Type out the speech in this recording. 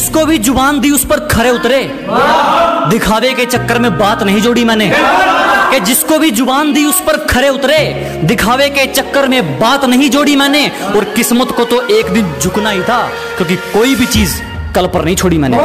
जिसको भी ज़ुबान दी उस पर खरे उतरे? दिखावे के चक्कर में बात नहीं जोड़ी मैंने। कि जिसको भी ज़ुबान दी उस पर खरे उतरे, दिखावे के चक्कर में बात नहीं जोड़ी मैंने। और किस्मत को तो एक दिन झुकना ही था, क्योंकि कोई भी चीज़ कल पर नहीं छोड़ी मैंने।